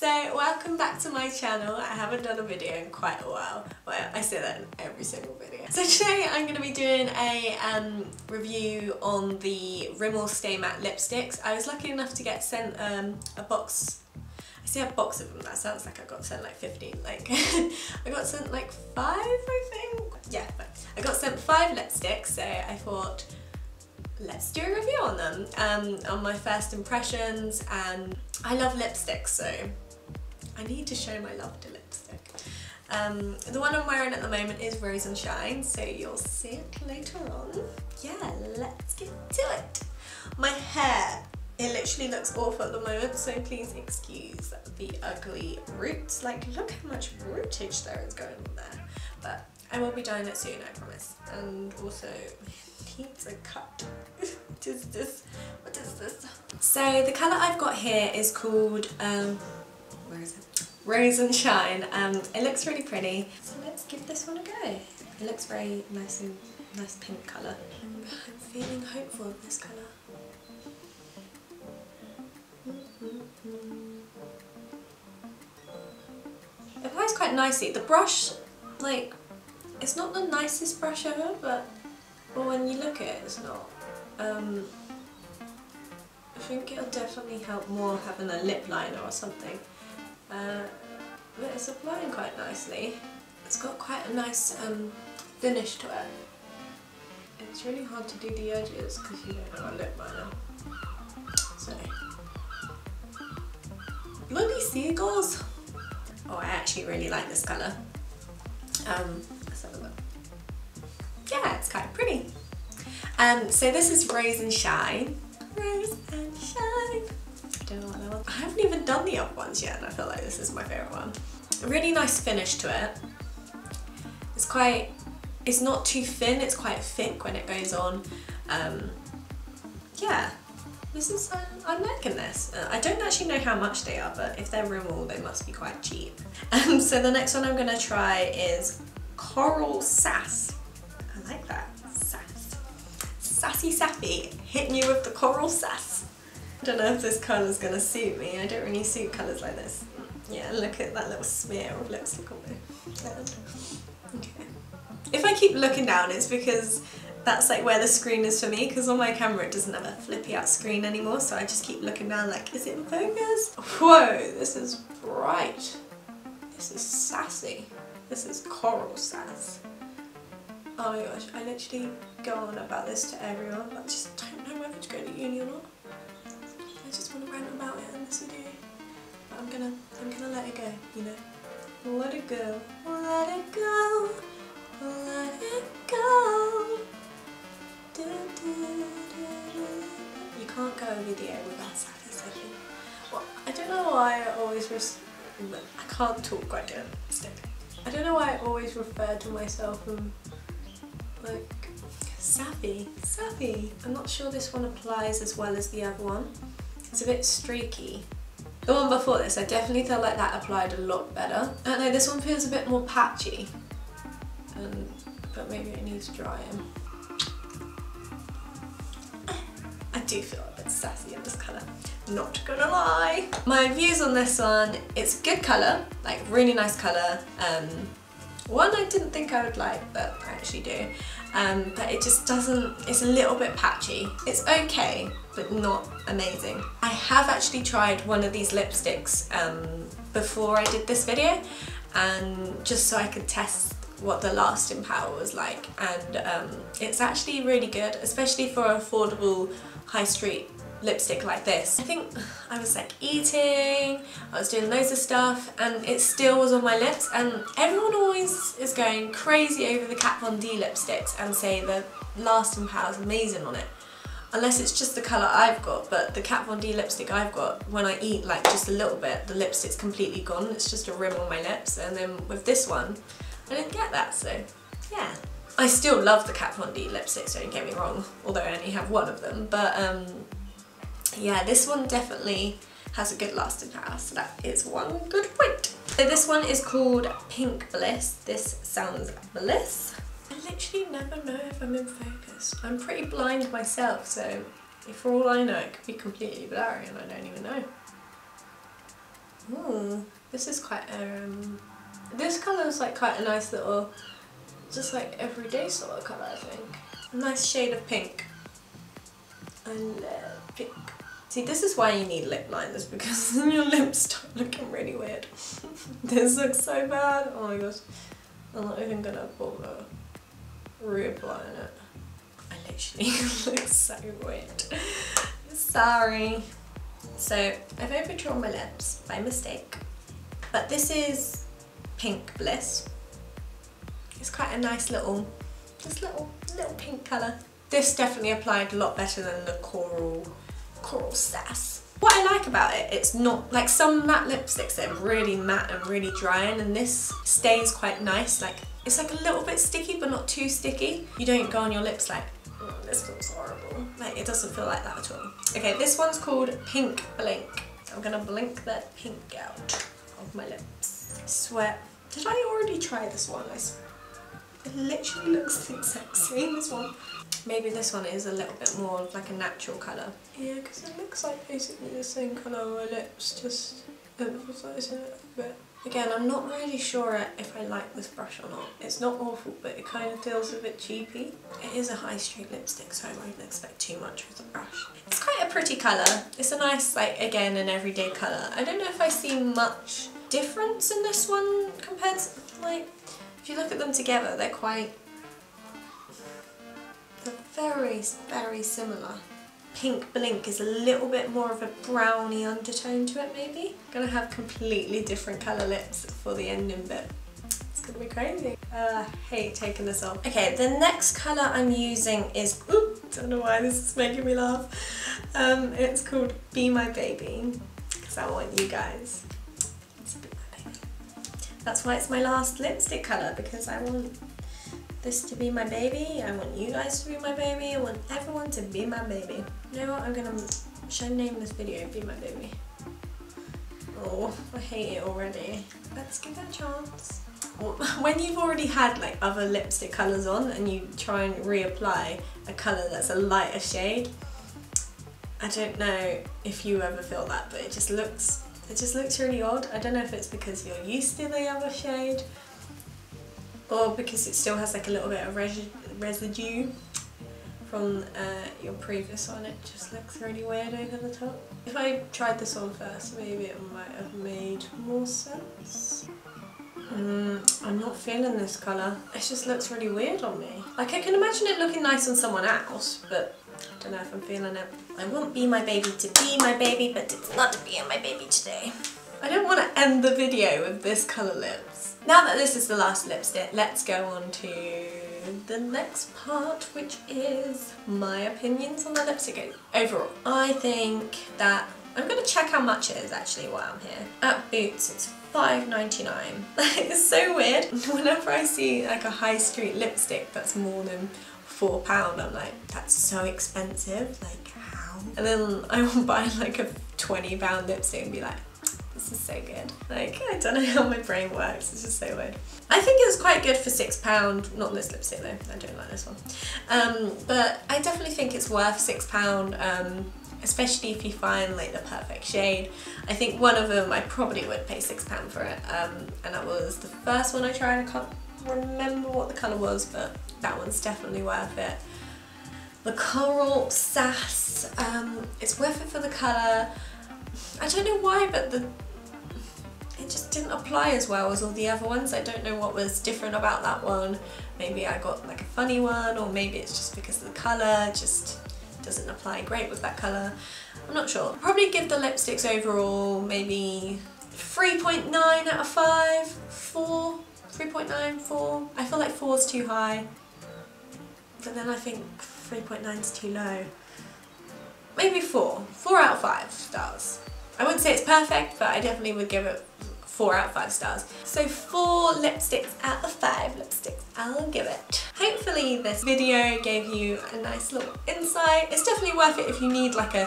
So welcome back to my channel. I haven't done a video in quite a while. Well, I say that in every single video. So today I'm going to be doing a um, review on the Rimmel Stay Matte lipsticks. I was lucky enough to get sent um, a box I see a box of them, that sounds like I got sent like 15, like I got sent like five I think? Yeah, I got sent five lipsticks so I thought let's do a review on them, um, on my first impressions and I love lipsticks so I need to show my love to lipstick. Um, the one I'm wearing at the moment is Rose and Shine so you'll see it later on. Yeah, let's get to it. My hair it literally looks awful at the moment, so please excuse the ugly roots. Like, look how much rootage there is going on there. But I will be dyeing it soon, I promise. And also, needs a cut. what is this? What is this? So the colour I've got here is called, um, where is it? Rose and Shine, and it looks really pretty. So let's give this one a go. It looks very nice and nice pink colour. I'm feeling hopeful of this colour. It applies quite nicely. The brush, like, it's not the nicest brush ever, but, but when you look at it, it's not. Um, I think it'll definitely help more having a lip liner or something. Uh, but it's applying quite nicely. It's got quite a nice um, finish to it. It's really hard to do the edges because you don't have a lip liner. So Bloody seagulls! Oh, I actually really like this colour. Um, let's have a look. Yeah, it's quite pretty. Um, so this is Rose and Shine. Rose and Shine. I haven't even done the other ones yet and I feel like this is my favourite one. A really nice finish to it. It's quite, it's not too thin, it's quite thick when it goes on. Um, yeah, this is, uh, I'm liking this. Uh, I don't actually know how much they are, but if they're Rimmel, they must be quite cheap. Um, so the next one I'm gonna try is Coral Sass. I like that, sass. Sassy Sappy, hitting you with the Coral Sass. I don't know if this colour's gonna suit me. I don't really suit colours like this. Yeah, look at that little smear of lipstick on. Okay. If I keep looking down, it's because that's like where the screen is for me because on my camera it doesn't have a flippy out screen anymore so I just keep looking down like is it in focus? Whoa this is bright. This is sassy. This is coral sass. Oh my gosh I literally go on about this to everyone I just don't know whether to go to uni or not. I just want to rant about it in this video. But I'm gonna I'm gonna let it go, you know. Let it go. Let it go. Let it go. You can't go a video without singing. Well, I don't know why I always I can't talk quite good. I don't know why I always refer to myself and like Sappy, Sappy. I'm not sure this one applies as well as the other one. It's a bit streaky. The one before this, I definitely felt like that applied a lot better. I don't know, this one feels a bit more patchy. And, but maybe it needs drying. I do feel a bit sassy in this colour, not gonna lie. My views on this one, it's good colour, like really nice colour. Um, one I didn't think I would like, but I actually do. Um, but it just doesn't, it's a little bit patchy. It's okay, but not amazing. I have actually tried one of these lipsticks um, before I did this video, and just so I could test what the lasting power was like and um, it's actually really good especially for affordable high street lipstick like this. I think I was like eating, I was doing loads of stuff and it still was on my lips and everyone always is going crazy over the Kat Von D lipsticks and say the lasting power is amazing on it. Unless it's just the colour I've got, but the Kat Von D lipstick I've got, when I eat like just a little bit, the lipstick's completely gone. It's just a rim on my lips and then with this one, I didn't get that, so yeah. I still love the Kat Von D lipsticks, don't get me wrong, although I only have one of them, but um, yeah, this one definitely has a good lasting power, so that is one good point. So this one is called Pink Bliss. This sounds bliss. I literally never know if I'm in focus. I'm pretty blind myself, so for all I know, it could be completely blurry and I don't even know. Ooh, this is quite, um, this colour is like quite a nice little, just like everyday sort of colour I think. A nice shade of pink. And uh, pink. See, this is why you need lip liners because then your lips start looking really weird. this looks so bad. Oh my gosh. I'm not even gonna bother reapplying it. I literally look so weird. Sorry. So I've overdrawn my lips by mistake. But this is Pink Bliss. It's quite a nice little, just little, little pink colour. This definitely applied a lot better than the Coral, What I like about it, it's not, like some matte lipsticks they're really matte and really drying and this stays quite nice. Like It's like a little bit sticky but not too sticky. You don't go on your lips like, oh, this feels horrible. Like it doesn't feel like that at all. Okay, this one's called Pink Blink. So I'm gonna blink that pink out of my lips. Sweat. Did I already try this one? I it literally looks the exact same as one. Maybe this one is a little bit more like a natural colour. Yeah, because it looks like basically the same colour on my lips, just emphasising it a bit. Again, I'm not really sure if I like this brush or not. It's not awful, but it kind of feels a bit cheapy. It is a high street lipstick, so I won't expect too much with the brush. It's quite a pretty colour. It's a nice, like, again, an everyday colour. I don't know if I see much difference in this one compared to, like, if you look at them together, they're quite, very, very similar. Pink Blink is a little bit more of a browny undertone to it maybe. Gonna have completely different colour lips for the ending bit. It's gonna be crazy. Uh, hate taking this off. Okay, the next colour I'm using is, ooh, don't know why this is making me laugh. Um, it's called Be My Baby, because I want you guys to be my baby. That's why it's my last lipstick colour, because I want this to be my baby. I want you guys to be my baby. I want everyone to be my baby. You know what? I'm gonna should name this video Be My Baby. Oh, I hate it already. Let's give it a chance. When you've already had like other lipstick colours on and you try and reapply a colour that's a lighter shade, I don't know if you ever feel that, but it just looks it just looks really odd. I don't know if it's because you're used to the other shade or because it still has like a little bit of res residue from uh, your previous one it just looks really weird over the top. If I tried this on first maybe it might have made more sense. Mm, I'm not feeling this colour. It just looks really weird on me. Like I can imagine it looking nice on someone else but I don't know if I'm feeling it. I want Be My Baby to be my baby but it's not to be my baby today. I don't want to end the video with this colour lips. Now that this is the last lipstick, let's go on to the next part, which is my opinions on the lipstick overall. I think that I'm going to check how much it is actually while I'm here. At Boots, it's $5.99. it's so weird. Whenever I see like a high street lipstick that's more than £4, I'm like, that's so expensive. Like, how? And then I will buy like a £20 lipstick and be like, this is so good. Like, I don't know how my brain works, it's just so weird. I think it was quite good for £6, not this lipstick though, I don't like this one. Um, but I definitely think it's worth £6, um, especially if you find like the perfect shade. I think one of them I probably would pay £6 for it, um, and that was the first one I tried, I can't remember what the colour was, but that one's definitely worth it. The Coral Sass, um, it's worth it for the colour. I don't know why, but the it just didn't apply as well as all the other ones. I don't know what was different about that one. Maybe I got like a funny one or maybe it's just because of the colour, just doesn't apply great with that colour. I'm not sure. Probably give the lipsticks overall maybe 3.9 out of 5, 4, 3.9, 4. I feel like 4 is too high, but then I think 3.9 is too low. Maybe 4, 4 out of 5 stars. I wouldn't say it's perfect, but I definitely would give it four out of five stars. So four lipsticks out of five lipsticks I'll give it. Hopefully this video gave you a nice little insight. It's definitely worth it if you need like a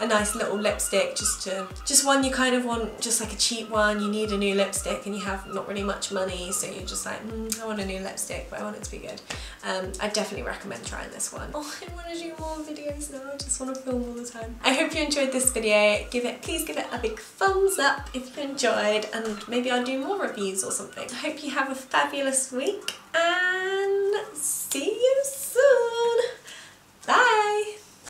a nice little lipstick just to, just one you kind of want, just like a cheap one, you need a new lipstick and you have not really much money so you're just like, mm, I want a new lipstick but I want it to be good. Um, I definitely recommend trying this one. Oh, I want to do more videos now, I just want to film all the time. I hope you enjoyed this video. Give it, please give it a big thumbs up if you enjoyed and maybe I'll do more reviews or something. I hope you have a fabulous week and see you soon.